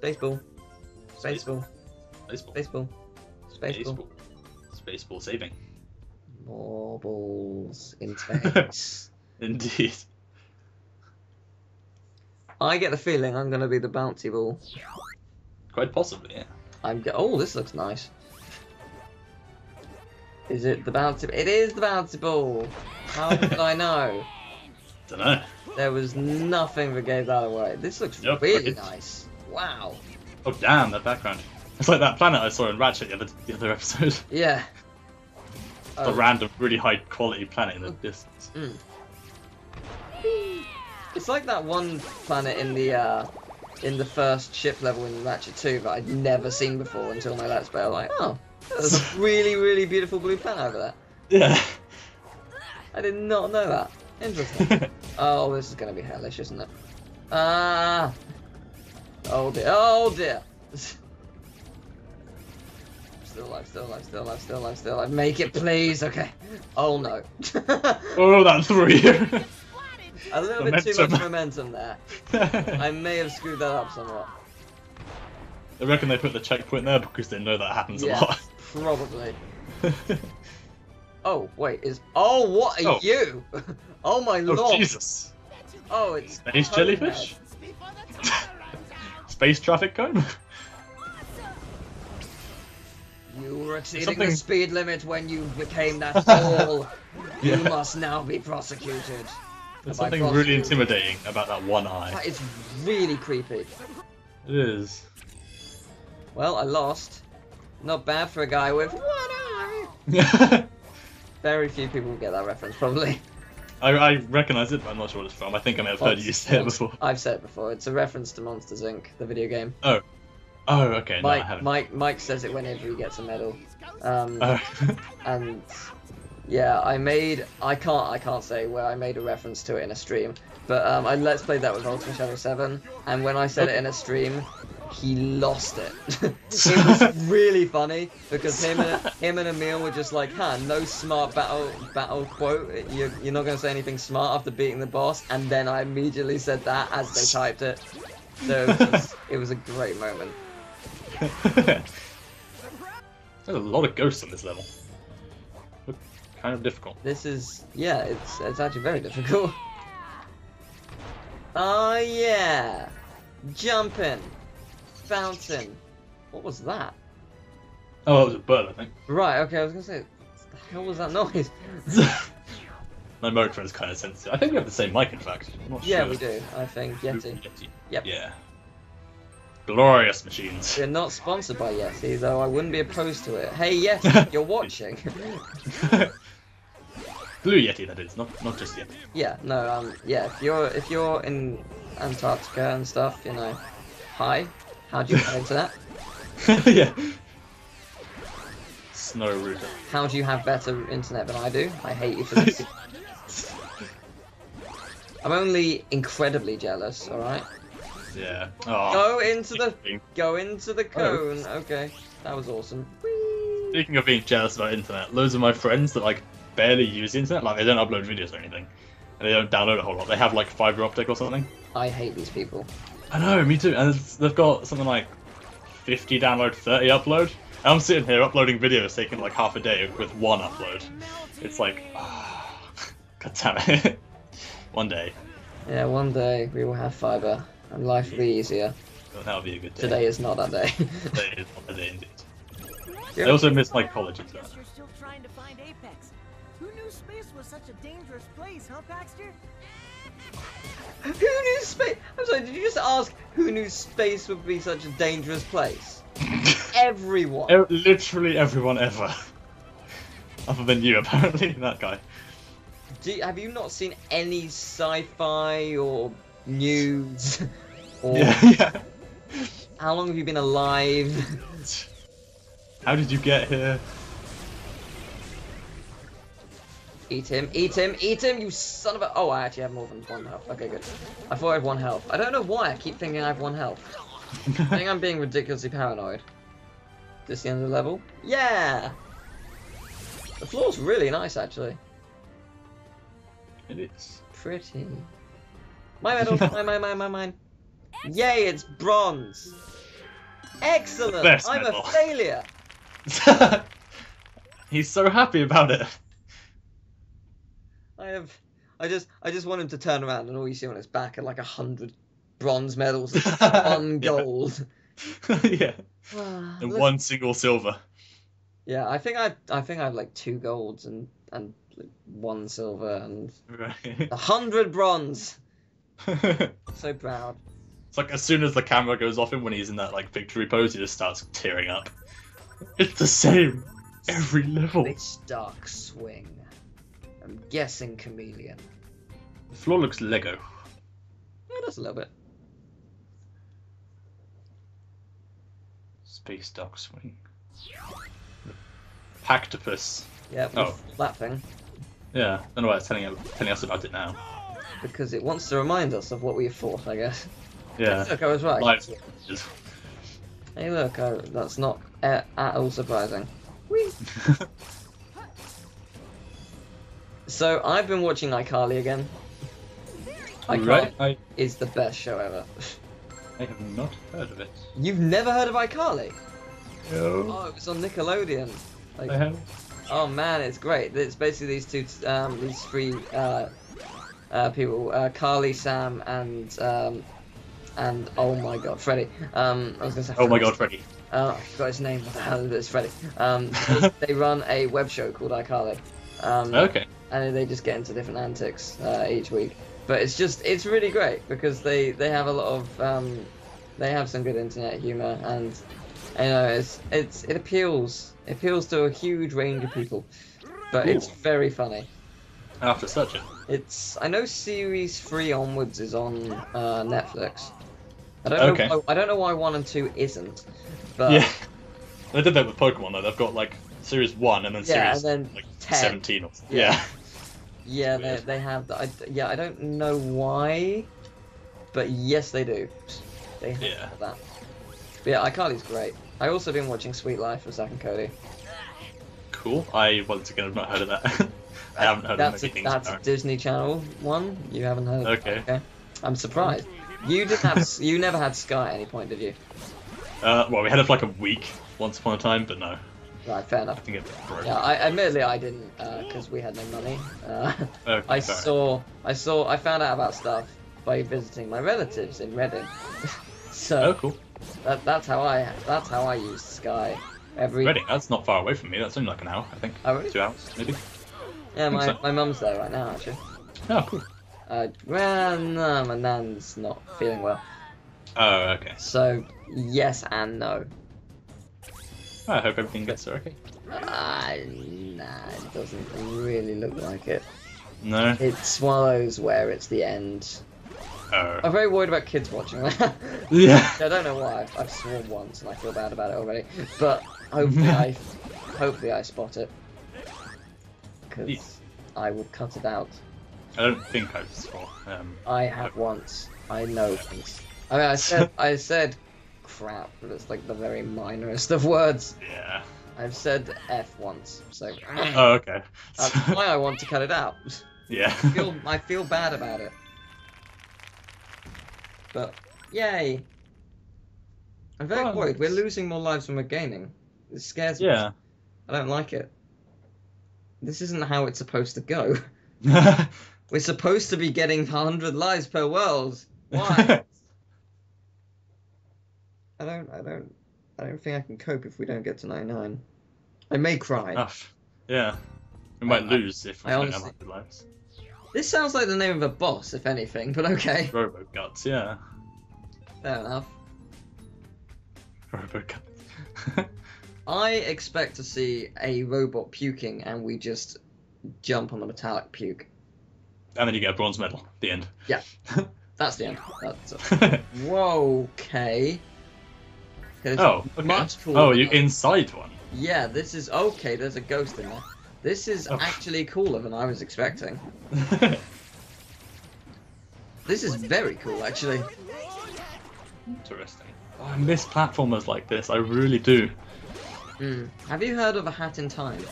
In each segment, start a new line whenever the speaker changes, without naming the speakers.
Spaceball. Spaceball.
Baseball.
Spaceball. Spaceball.
Baseball. Spaceball saving.
More balls in space.
Indeed.
I get the feeling I'm gonna be the bouncy ball.
Quite possibly, yeah.
I'm. Oh, this looks nice. Is it the bouncy? It is the bouncy ball. How did I know?
Dunno.
There was nothing that gave that away. This looks really nice. Wow.
Oh damn, that background. It's like that planet I saw in Ratchet the other, the other episode.
Yeah.
The
Oh,
random, really high quality planet in the distance.
mm. It's like that one planet in the uh, in the first ship level in Ratchet 2 that I'd never seen before until my Let's Play. I was like, oh, there's a really, really beautiful blue planet over there.
Yeah.
I did not know that. Interesting. oh, this is gonna be hellish, isn't it? Ah. Oh dear. Oh dear. Still alive, still alive, still alive, still alive, still alive. Make it, please. Okay. Oh no.
oh, that three.
A little bit too much
Momentum.
momentum there. I may have screwed that up somewhat.
I reckon they put the checkpoint there because they know that happens
Yeah,
a lot.
probably. Oh wait, is oh what are
Oh.
you? Oh my
oh
lord!
Jesus!
Oh, it's
Space jellyfish? Space traffic cone?
You were exceeding
Something-
the speed limit when you became that fool. You must now be prosecuted.
There's something really intimidating about that one eye.
That is really creepy.
It is.
Well, I lost. Not bad for a guy with one eye. Very few people will get that reference, probably.
I recognise it, but I'm not sure what it's from. I think I may have heard you say it before.
I've said it before. It's a reference to Monsters Inc., the video game.
Oh, Oh, okay, no, I
Mike,
haven't.
Mike, Mike says it whenever he gets a medal. Um,
Oh.
and yeah, I made I can't I can't say where I made a reference to it in a stream, but um, I let's play that with Ultimate Shadow Seven, and when I said it in a stream, he lost it. it was really funny because him and him and Emil were just like, "Huh, no smart battle battle quote. You're, you're not gonna say anything smart after beating the boss." And then I immediately said that as they typed it. So it was, it was a great moment.
There's a lot of ghosts on this level. Look kind of difficult.
This is yeah, it's it's actually very difficult. Oh yeah, jumping, bouncing. What was that?
Oh, that was a bird, I think.
Right. Okay, I was gonna say, what the hell was that noise?
My microphone is kind of sensitive. I think we have the same mic, in fact.
Yeah,
sure.
we do. I think Yeti. Yep.
Yeah. Glorious machines.
We're not sponsored by Yeti, though I wouldn't be opposed to it. Hey Yeti, you're watching.
Blue Yeti, that is, not not just Yeti.
yeah. No. Um. Yeah. If you're if you're in Antarctica and stuff, you know, hi. How do you get into that?
yeah. Snow router.
How do you have better internet than I do? I hate you for this. I'm only incredibly jealous, alright?
Yeah. Oh.
Go into the go into the oh. cone. Okay. That was awesome. Whee!
Speaking of being jealous about internet, loads of my friends that like barely use the internet, like they don't upload videos or anything, and they don't download a whole lot. They have like fiber optic or something.
I hate these people.
I know, me too. And they've got something like 50 download, 30 upload. I'm sitting here uploading videos taking like half a day with one upload. It's like, ah, god damn it. one day,
Yeah, one day we will have fiber and life will be easier.
Well, that'll be a good day.
Today is not that day.
Today is not the day indeed.
Yeah.
I also miss my college as well.
You're still trying to find Apex. Who knew space was such a dangerous place, huh, Baxter?
Who knew space? I'm sorry, did you just ask who knew space would be such a dangerous place? Everyone.
E- Literally everyone ever. Other than you, apparently, that guy.
You- have you not seen any sci-fi or news? or
Yeah, yeah.
how long have you been alive?
How did you get here?
Eat him, eat him, eat him, you son of a- Oh, I actually have more than one health. Okay, good. I thought I had one health. I don't know why I keep thinking I have one health. I think I'm being ridiculously paranoid. This the end of the level? Yeah! The floor's really nice, actually.
it is.
Pretty. My medal, my, my, my, my, mine. Yay, it's bronze! Excellent. I'm
medal.
a failure.
He's so happy about it.
I have. I just. I just want him to turn around and all you see on his back are like a hundred bronze medals, one gold.
yeah.
Wow,
And
look-
one single silver.
Yeah, I think I. I think I have like two golds and and like one silver and
Right.
a hundred bronze. So proud.
It's like as soon as the camera goes off him when he's in that like victory pose, he just starts tearing up. It's the same every level.
This dark swing. I'm guessing chameleon.
The floor looks Lego.
Yeah, just a little bit.
Space Dog Swing. Pactopus.
Yeah,
Oh.
that thing.
Yeah, I don't know why it's telling, telling us about it now.
Because it wants to remind us of what we fought, I guess.
Yeah.
Look, I was right. Hey, look, I, that's not at, at all surprising. So, I've been watching iCarly again. iCarly
right? I,
is the best show ever.
I have not heard of it.
You've never heard of iCarly?
No.
Oh, it was on Nickelodeon. Like,
I have.
Oh man, it's great. It's basically these two, um, these three uh, uh, people, uh, Carly, Sam, and um, and oh my god, Freddy. Um, I was gonna say.
Oh my god, Freddy.
Uh, I forgot his name. What the hell is Freddy. Um, they, they run a web show called iCarly. Um,
Okay.
And they just get into different antics uh, each week. But it's just it's really great because they they have a lot of um, they have some good internet humor and you know it's it's it appeals it appeals to a huge range of people, but it's very funny.
After such it.
It's I know series three onwards is on uh, Netflix. I don't know
Okay.
why, I don't know why one and two isn't, but
yeah. They did that with Pokemon though. They've got like series one and then
Yeah,
series
and then
like
10.
seventeen or
Yeah.
yeah.
Yeah, they, they have that. I, yeah, I don't know why, but yes, they do. They have
Yeah.
that. But yeah, iCarly's great. I also been watching Suite Life with Zack and Cody.
Cool. I once again have not heard of that. I haven't heard
that's
of
a,
many things.
that's a. Disney Channel one. You haven't heard? Of.
Okay.
Okay. I'm surprised. You didn't have. you never had Sky at any point, did you?
Uh, well, we had it for like a week once upon a time, but no,
Right, fair
I
enough.
broke.
Yeah, I admittedly I didn't because we had no money. Uh,
Okay,
I
fair.
saw, I saw, I found out about stuff by visiting my relatives in Reading. so
Oh, cool.
That, that's how I that's how I use Sky. Every
Reading, that's not far away from me. That's only like an hour, I think.
Oh, really?
Two hours, maybe.
yeah, my,
so.
my mum's there right now actually.
Oh, cool.
Uh, well, no, my nan's not feeling well.
Oh, okay.
So yes and no.
I hope everything gets okay.
Uh, nah, it doesn't really look like it.
No.
It swallows where it's the end.
Oh.
I'm very worried about kids watching that.
Yeah.
I don't know why. I've, I've sworn once and I feel bad about it already. But hopefully I, hopefully I spot it. Because
Yeah.
I will cut it out.
I don't think I saw. Um,
I have once. I know things. I mean, I said, I said, crap, but it's like the very minorest of words.
yeah.
I've said F once, so
Oh, ah. okay.
that's why I want to cut it out.
yeah.
I feel, I feel bad about it. But yay! I'm very
Well,
worried. We're losing more lives than we're gaining. It scares me.
yeah.
I don't like it. This isn't how it's supposed to go. We're supposed to be getting 100 lives per world. Why? I don't. I don't. I don't think I can cope if we don't get to 99. I may cry.
Enough. Yeah. We might
I-
lose if we
I
don't
honestly-
have 100 lives.
This sounds like the name of a boss, if anything. But okay,
Robo Guts, yeah.
fair enough.
Robo Guts.
I expect to see a robot puking, and we just jump on the metallic puke.
and then you get a bronze medal at the end. Yeah.
That's the end. That's Whoa. Okay.
Oh, okay.
Much cooler.
Oh, you inside one.
Yeah, this is okay. There's a ghost in there. This is
Oh.
actually cooler than I was expecting. This is very cool, actually.
Interesting. Oh, I miss platformers like this. I really do.
Hmm. Have you heard of A Hat in Time?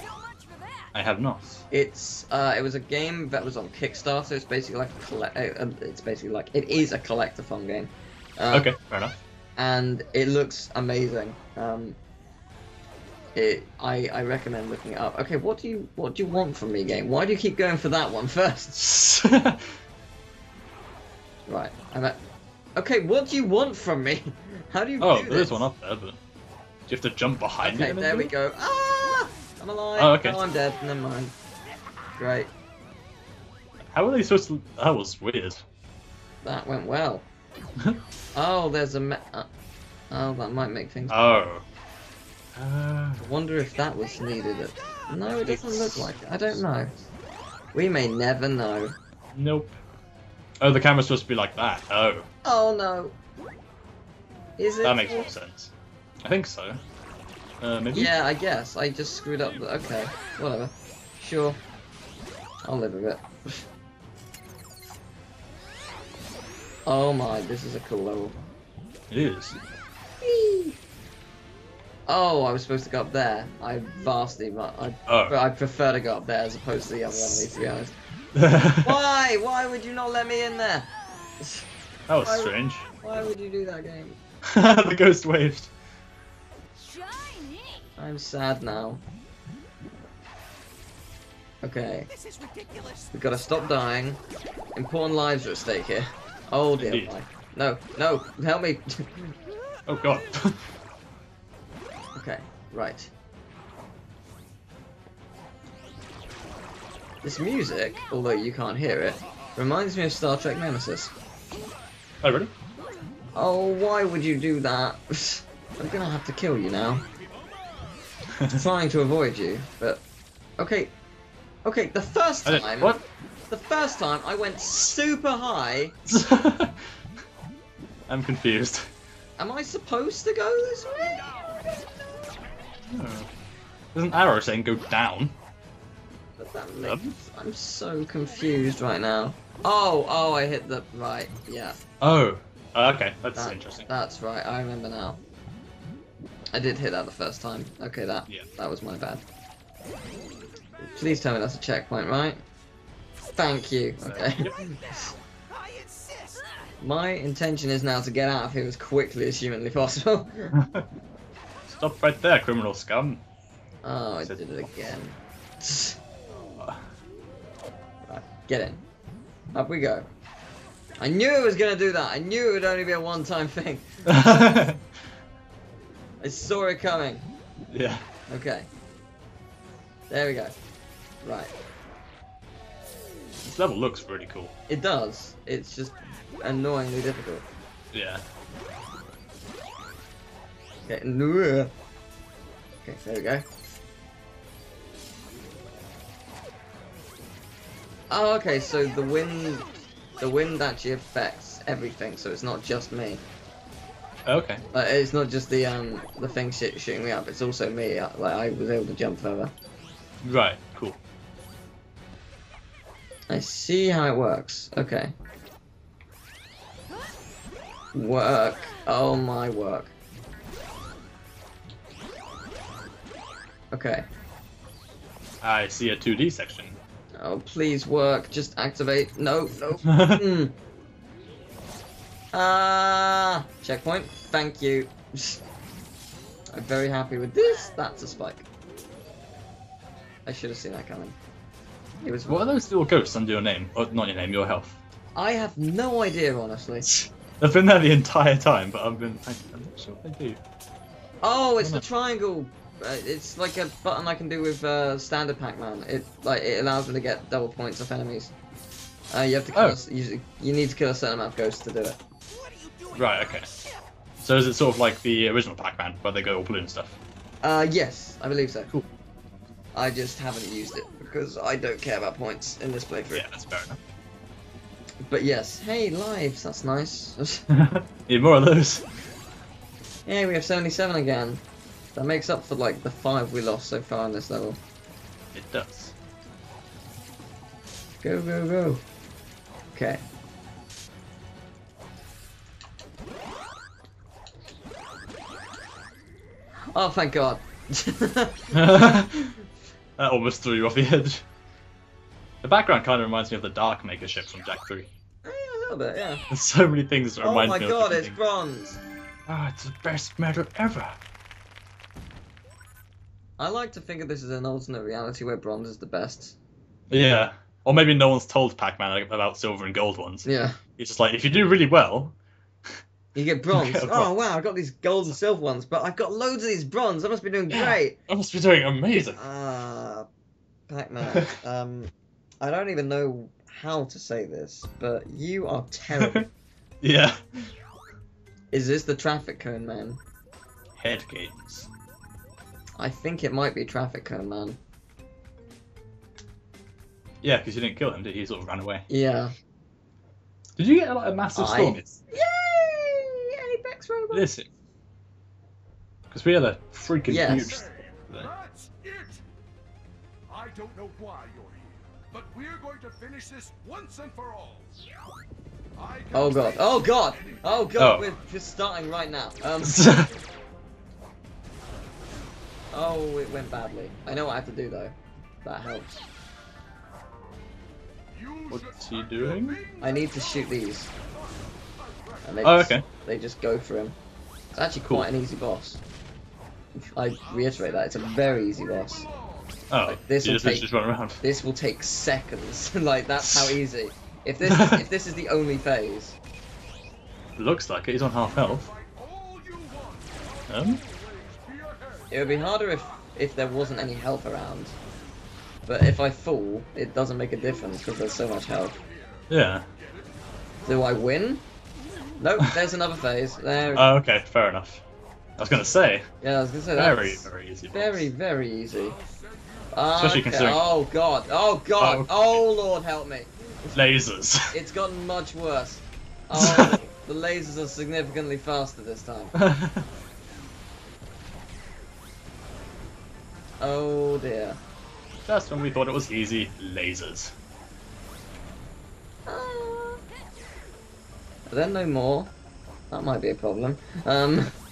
I have not.
It's uh, it was a game that was on Kickstarter. It's basically like a colle- uh, uh, it's basically like it is a collectathon game. Um,
Okay, fair enough.
And it looks amazing. Um, it, I, I recommend looking it up. Okay, what do you what do you want from me, game? Why do you keep going for that one first? Right, I'm at. Okay, what do you want from me? How do you
oh,
do
there is
this?
one up there, but do you have to jump behind
Okay,
it? and
there we go. Ah! I'm alive.
Oh, okay.
No, I'm dead. Never mind. Great.
How are they supposed to? That was weird.
That went well. Oh, there's a. Uh, oh, that might make things.
oh. Uh,
I wonder if that was needed. No, it doesn't look like it. I don't know. We may never know.
nope. Oh, the camera's supposed to be like that. Oh,
Oh no. Is it?
that makes more sense. I think so. Uh, maybe.
Yeah, I guess. I just screwed up. The... Okay, whatever. Sure. I'll live with it. oh my, this is a cool level.
It is.
Oh, I was supposed to go up there. I vastly, mu- I,
Oh.
I prefer to go up there as opposed to the other enemy, to be honest. Why? Why would you not let me in there?
That was
Why-
strange.
Why would you do that game?
the ghost waved.
I'm sad now. Okay,
This is ridiculous.
we gotta stop dying. Important lives are at stake here. Oh dear.
Indeed.
No, no, help me.
Oh god.
okay, right. This music, although you can't hear it, reminds me of Star Trek Nemesis.
oh really?
Oh, why would you do that? I'm gonna have to kill you now. I'm trying to avoid you, but okay, okay. The first time,
what?
The first time I went super high.
I'm confused.
Am I supposed to go this way?
Oh. There's an arrow saying go down.
But that makes, I'm so confused right now. Oh, oh, I hit the right. Yeah,
Oh. Uh, okay, that's
that-
interesting.
That's right. I remember now. I did hit that the first time. Okay, that
Yeah.
that was my bad. Please tell me that's a checkpoint, right? Thank you. Okay.
Yep.
My intention is now to get out of here as quickly as humanly possible.
Stop right there, criminal scum.
oh, I did it again. Right, get in. Up we go. I knew it was gonna do that. I knew it would only be a one-time thing. I saw it coming. Yeah. Okay. There we go. Right.
This level looks really cool.
It does. It's just annoyingly difficult.
Yeah.
Okay. no. Okay, there we go. Oh, okay, so the wind the wind actually affects everything, so it's not just me.
Okay.
Uh, it's not just the um the thing shit shooting me up, it's also me. Like I was able to jump further.
Right. Cool.
I see how it works. Okay. Work. Oh my work. Okay.
I see a 2D section.
Oh, please work. Just activate. No, no. Hmm. Ah, checkpoint. Thank you. I'm very happy with this. That's a spike. I should have seen that coming. It was.
what are those little ghosts under your name? Oh, not your name, your health.
I have no idea, honestly.
They've been there the entire time, but I've been. I, I'm not sure what they do.
Oh, it's the triangle. Uh, it's like a button I can do with uh, standard Pac-Man. It like it allows me to get double points off enemies. Uh, you have to kill
Oh.
us. You, you need to kill a certain amount of ghosts to do it.
What are you doing?
Right. Okay. So is it sort of like the original Pac-Man, where they go all blue and stuff?
Uh, yes, I believe so.
Cool.
I just haven't used it because I don't care about points in this playthrough.
Yeah, that's fair enough.
But yes, hey, lives. That's nice.
enough. Need more of those.
yeah, we have 77 again. That makes up for like the five we lost so far in this level.
It does.
Go, go, go. Okay. Oh, thank God.
that almost threw you off the edge. The background kind of reminds me of the Dark Maker ship from Jak 3.
Yeah, a little bit, yeah.
There's so many things that
Oh
remind
my
me
God,
of
it's bronze.
Ah, it's the best medal ever.
I like to think of this as an alternate reality where bronze is the best.
Yeah. Or maybe no one's told Pac-Man about silver and gold ones.
Yeah.
It's just like if you do really well,
You get bronze.
get a
oh wow, I've got these gold and silver ones, but I've got loads of these bronze. I must be doing
Yeah.
great.
I must be doing amazing.
Ah, Pac-Man. um, I don't even know how to say this, but you are terrible.
yeah.
is this the traffic cone man?
Head games.
I think it might be traffic cone man.
Yeah, because you didn't kill him, did you? He sort of ran away.
Yeah.
Did you get like a massive
I-
storm?
Yay! Apex robot.
Listen. Because we had a freaking
Yes.
huge.
That's it! I don't know why you're here, but we're going to finish this once and for all. I
Oh god. Oh god. Oh god.
Oh.
We're just starting right now. Um. Oh, it went badly. I know what I have to do though. That helps.
What's he doing?
I need to shoot these. And they
Oh,
just,
okay.
They just go for him. It's actually quite an easy boss. I reiterate that it's a very easy boss.
Oh,
Like, this will
just,
take-
just run around.
This will take seconds. like that's how easy. If this if this is the only phase,
Looks like it. He's on half health.
All you want,
Um,
to your head.
it would be harder if if there wasn't any health around. But if I fall, it doesn't make a difference because there's so much health.
yeah.
Do I win? Nope. There's another phase. There.
Oh, okay, fair enough. I was gonna say,
yeah, I was gonna say
very,
that's
very easy. boss.
very very easy.
Especially
Okay,
considering-
Oh god. Oh god.
Oh.
Oh lord, help me.
lasers.
It's gotten much worse. Oh, the lasers are significantly faster this time. Oh dear.
Just when we thought it was easy, lasers.
Ah. Are there no more? That might be a problem. Um,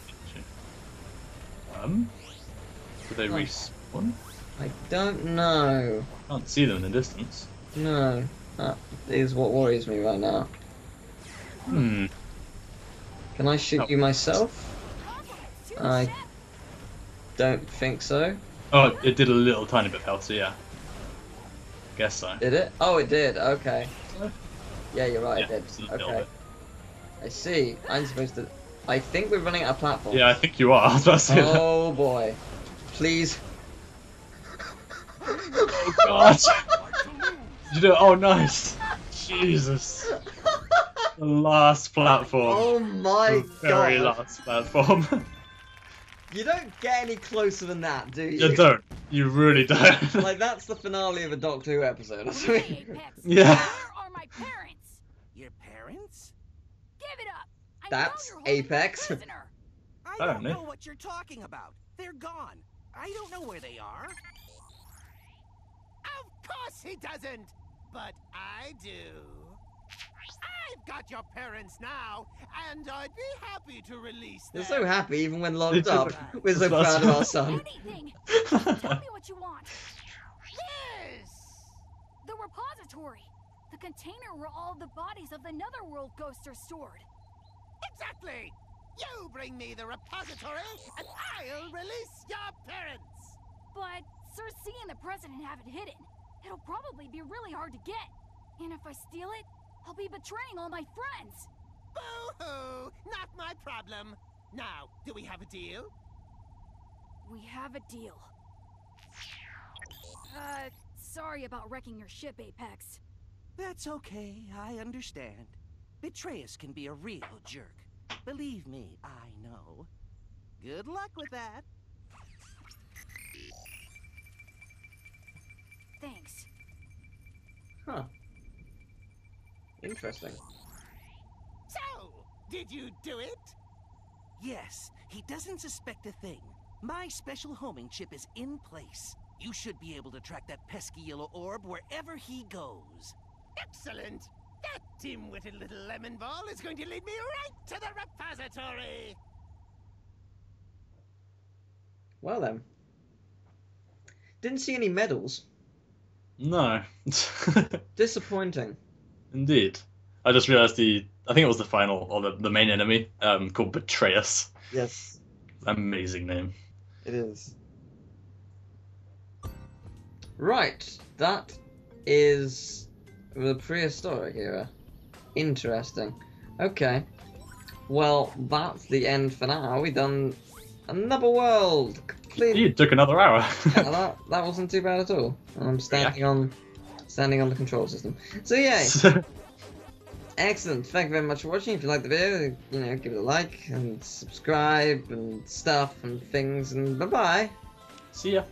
Um, did they respawn?
I don't know.
I can't see them in the distance.
No, that is what worries me right now.
Hmm.
Can I shoot
Oh.
you myself? I don't think so.
Oh, it did a little tiny bit of health, so yeah. Guess so.
Did it? Oh, it did. Okay. Yeah, you're right.
Yeah,
it did. Okay. I see. I'm supposed to. I think we're running out of platforms.
Yeah, I think you are. I was about to say that.
Oh boy. Please.
Oh god. You do it? Oh, nice. Jesus. The last platform.
Oh my
the very
god.
last platform.
You don't get any closer than that, do you?
you don't. You really don't.
Like that's the finale of a Doctor Who episode. or something.
Apex.
Yeah.
Where are my parents?
Your parents?
Give it up. I
That's
know you're holding me
Apex.
I
I
don't
don't know.
know what you're talking about. They're gone. I don't know where they are. Of course he doesn't, but I do. I've got your parents now, and I'd be happy to release them.
We're so happy even when locked up. We're so proud of our son.
Anything. Tell me what you want.
Yes!
The repository. The container where all the bodies of the Netherworld ghosts are stored.
Exactly! You bring me the repository, and I'll release your parents!
But Sir C and the President have it hidden. It'll probably be really hard to get. And if I steal it, I'll be betraying all my friends.
Boo-hoo! Not my problem. Now, do we have a deal?
We have a deal. Uh, sorry about wrecking your ship, Apex.
That's okay, I understand. Betrayus can be a real jerk. Believe me, I know. Good luck with that.
Huh. Interesting.
So, did you do it? Yes, he doesn't suspect a thing. My special homing chip is in place. You should be able to track that pesky yellow orb wherever he goes. Excellent! That dim-witted little lemon ball is going to lead me right to the repository!
Well then. Didn't see any medals.
No.
Disappointing.
Indeed. I just realised the I think it was the final or the, the main enemy um, called Betrayus.
Yes,
Amazing name.
it is. Right, that is the prehistoric era. Interesting. Okay. Well, that's the end for now. We done another world.
You took another hour.
yeah, that, that wasn't too bad at all. I'm standing on standing on the control system. So yeah, excellent. Thank you very much for watching. If you like the video, you know, give it a like and subscribe and stuff and things and bye bye.
See ya.